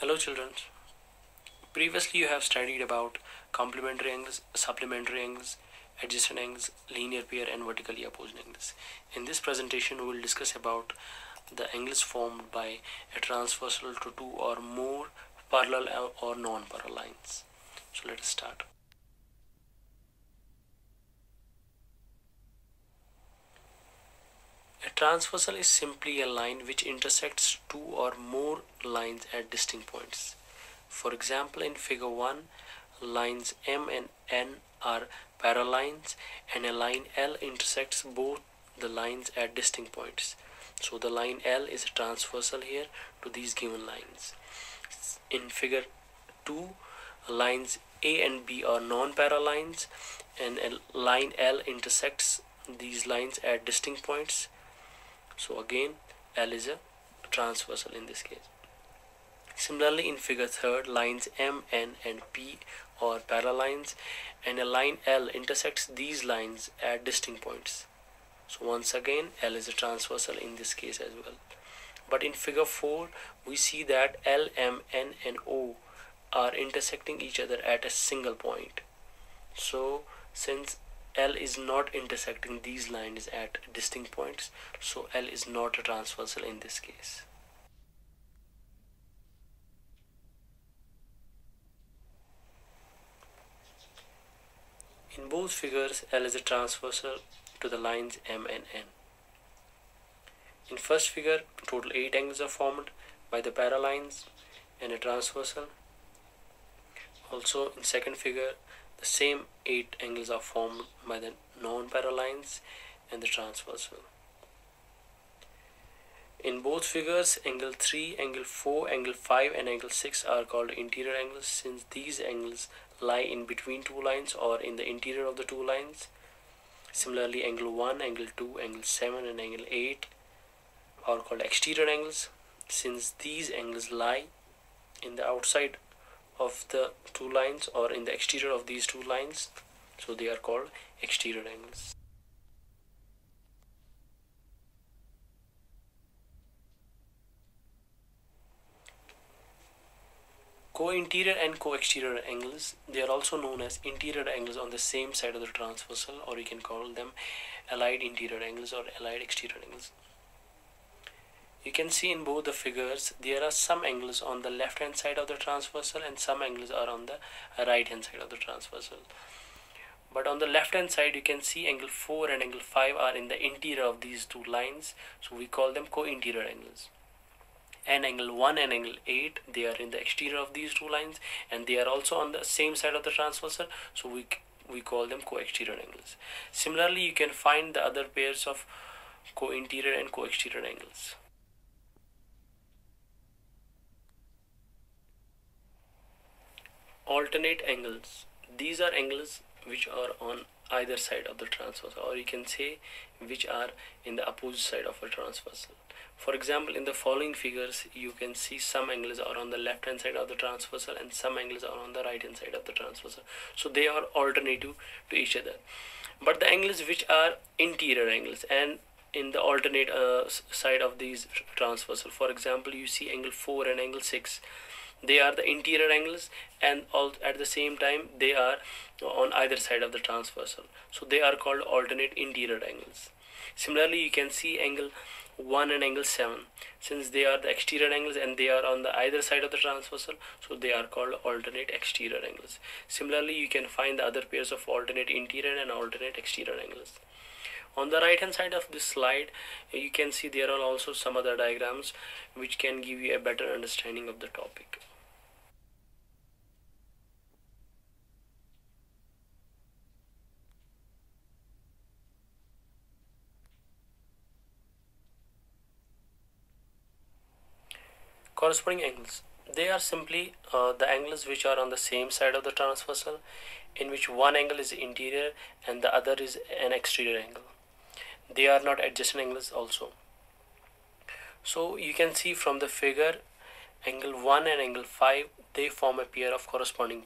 Hello children. Previously you have studied about complementary angles, supplementary angles, adjacent angles, linear pair and vertically opposing angles. In this presentation we will discuss about the angles formed by a transversal to two or more parallel or non-parallel lines. So let us start. A transversal is simply a line which intersects two or more lines at distinct points. For example, in figure 1, lines M and N are parallel lines and a line L intersects both the lines at distinct points. So the line L is a transversal here to these given lines. In figure 2, lines A and B are non-parallel lines and a line L intersects these lines at distinct points so again L is a transversal in this case. Similarly in figure third lines M N and P are parallel lines and a line L intersects these lines at distinct points. So once again L is a transversal in this case as well. But in figure 4 we see that L M N and O are intersecting each other at a single point. So since L is not intersecting these lines at distinct points so L is not a transversal in this case. In both figures L is a transversal to the lines M and N. In first figure total 8 angles are formed by the parallel lines and a transversal. Also in second figure the same eight angles are formed by the non-parallel lines and the transversal. In both figures, angle 3, angle 4, angle 5 and angle 6 are called interior angles since these angles lie in between two lines or in the interior of the two lines. Similarly, angle 1, angle 2, angle 7 and angle 8 are called exterior angles since these angles lie in the outside of the two lines or in the exterior of these two lines. So they are called exterior angles. Co-interior and co-exterior angles they are also known as interior angles on the same side of the transversal or you can call them allied interior angles or allied exterior angles you can see in both the figures there are some angles on the left hand side of the transversal and some angles are on the right hand side of the transversal. But on the left hand side you can see angle 4 and angle 5 are in the interior of these two lines. So we call them co-interior angles. And angle 1 and angle 8 they are in the exterior of these two lines and they are also on the same side of the transversal. So we we call them co-exterior angles. Similarly you can find the other pairs of co-interior and co-exterior angles alternate angles. These are angles which are on either side of the transversal or you can say which are in the opposite side of a transversal. For example in the following figures you can see some angles are on the left hand side of the transversal and some angles are on the right hand side of the transversal. So they are alternative to each other. But the angles which are interior angles and in the alternate uh, side of these transversal for example you see angle 4 and angle 6 they are the interior angles and all at the same time they are on either side of the transversal. So they are called alternate interior angles. Similarly you can see angle 1 and angle 7 since they are the exterior angles and they are on the either side of the transversal so they are called alternate exterior angles. Similarly you can find the other pairs of alternate interior and alternate exterior angles. On the right hand side of this slide uh, you can see there are also some other diagrams which can give you a better understanding of the topic corresponding angles. They are simply uh, the angles which are on the same side of the transversal in which one angle is interior and the other is an exterior angle. They are not adjacent angles also. So you can see from the figure angle 1 and angle 5 they form a pair of corresponding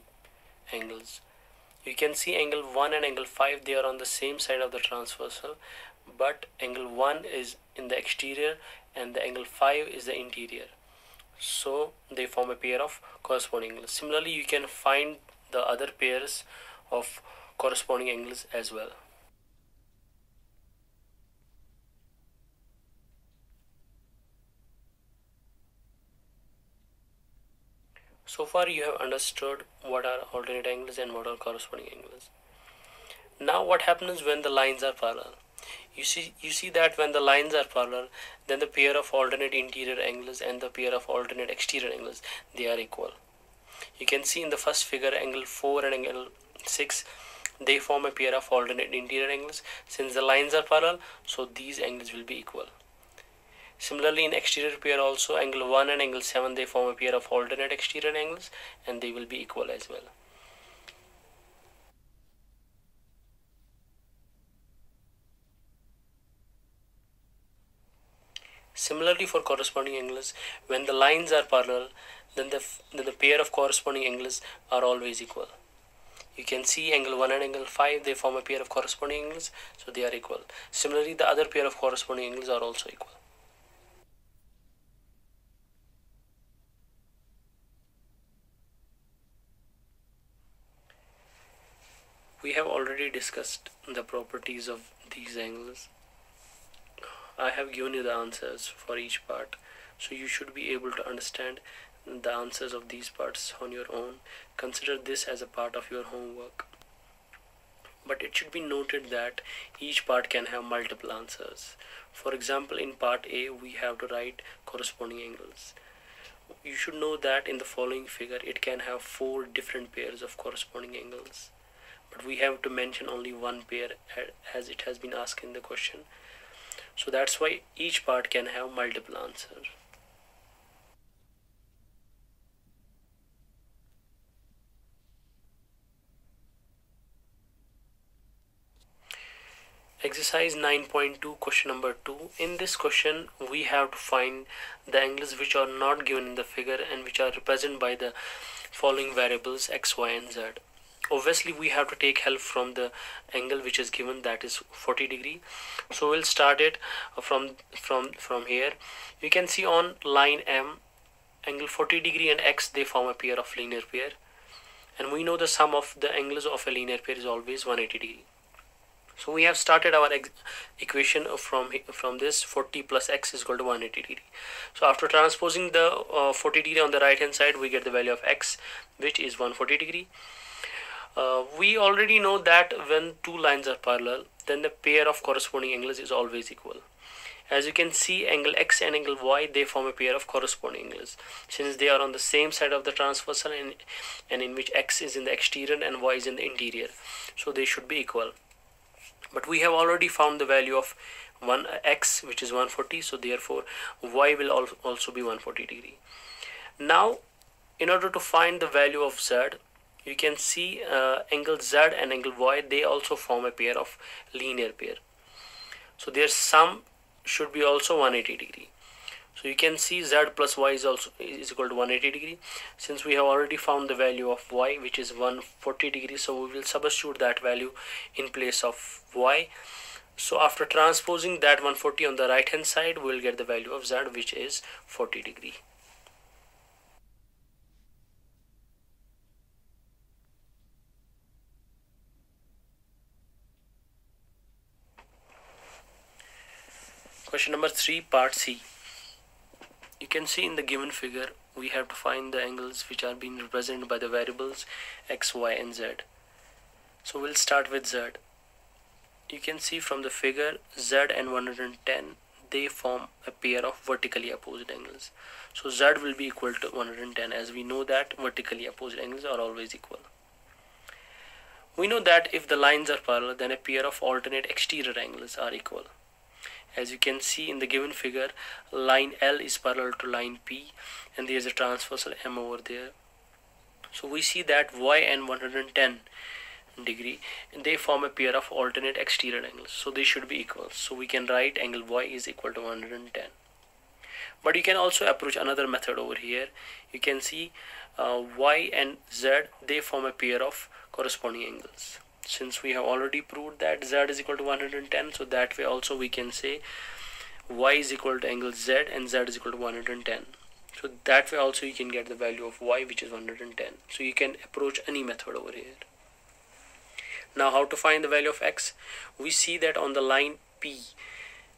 angles. You can see angle 1 and angle 5 they are on the same side of the transversal but angle 1 is in the exterior and the angle 5 is the interior so they form a pair of corresponding angles. Similarly you can find the other pairs of corresponding angles as well. So far you have understood what are alternate angles and what are corresponding angles. Now what happens when the lines are parallel you see you see that when the lines are parallel then the pair of alternate interior angles and the pair of alternate exterior angles they are equal. You can see in the first figure angle 4 and angle 6 they form a pair of alternate interior angles. Since the lines are parallel so these angles will be equal. Similarly in exterior pair also angle 1 and angle 7 they form a pair of alternate exterior angles and they will be equal as well Similarly for corresponding angles, when the lines are parallel, then the, then the pair of corresponding angles are always equal. You can see angle 1 and angle 5, they form a pair of corresponding angles, so they are equal. Similarly, the other pair of corresponding angles are also equal. We have already discussed the properties of these angles. I have given you the answers for each part so you should be able to understand the answers of these parts on your own. Consider this as a part of your homework. But it should be noted that each part can have multiple answers. For example in part A we have to write corresponding angles. You should know that in the following figure it can have four different pairs of corresponding angles. But we have to mention only one pair as it has been asked in the question so that's why each part can have multiple answers. Exercise 9.2 question number 2 in this question we have to find the angles which are not given in the figure and which are represented by the following variables x y and z obviously we have to take help from the angle which is given that is 40 degree. So we'll start it from from from here. You can see on line M angle 40 degree and X they form a pair of linear pair. And we know the sum of the angles of a linear pair is always 180 degree. So we have started our equation from from this 40 plus x is equal to 180 degree. So after transposing the uh, 40 degree on the right hand side we get the value of x which is 140 degree uh, we already know that when two lines are parallel then the pair of corresponding angles is always equal. As you can see angle x and angle y they form a pair of corresponding angles. Since they are on the same side of the transversal and, and in which x is in the exterior and y is in the interior. So they should be equal. But we have already found the value of 1 x which is 140 so therefore y will also be 140 degree. Now in order to find the value of z you can see uh, angle Z and angle Y they also form a pair of linear pair. So their sum should be also 180 degree. So you can see Z plus Y is also is equal to 180 degree. Since we have already found the value of Y which is 140 degree so we will substitute that value in place of Y. So after transposing that 140 on the right hand side we will get the value of Z which is 40 degree Question number 3 part C. You can see in the given figure we have to find the angles which are being represented by the variables x, y and z. So we'll start with z. You can see from the figure z and 110 they form a pair of vertically opposite angles. So z will be equal to 110 as we know that vertically opposite angles are always equal. We know that if the lines are parallel then a pair of alternate exterior angles are equal as you can see in the given figure line L is parallel to line P and there is a transversal M over there. So we see that Y and 110 degree they form a pair of alternate exterior angles. So they should be equal. So we can write angle Y is equal to 110 but you can also approach another method over here. You can see uh, Y and Z they form a pair of corresponding angles since we have already proved that z is equal to 110 so that way also we can say y is equal to angle z and z is equal to 110 so that way also you can get the value of y which is 110 so you can approach any method over here. Now how to find the value of x? We see that on the line p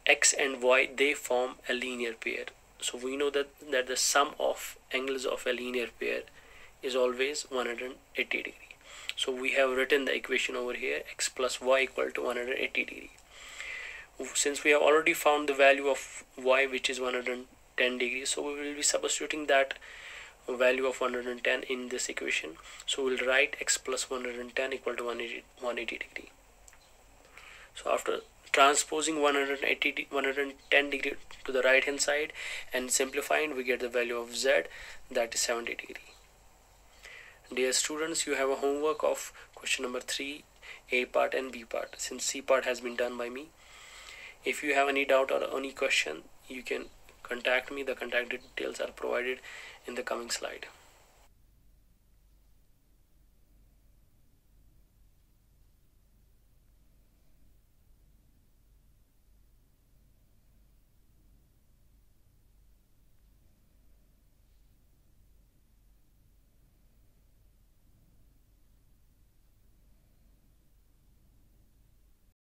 x and y they form a linear pair. So we know that that the sum of angles of a linear pair is always 180 degree so we have written the equation over here x plus y equal to 180 degree. Since we have already found the value of y which is 110 degrees so we will be substituting that value of 110 in this equation. So we'll write x plus 110 equal to 180, 180 degree. So after transposing 180 110 degree to the right hand side and simplifying we get the value of z that is 70 degree dear students you have a homework of question number 3 a part and b part. Since c part has been done by me if you have any doubt or any question you can contact me. The contact details are provided in the coming slide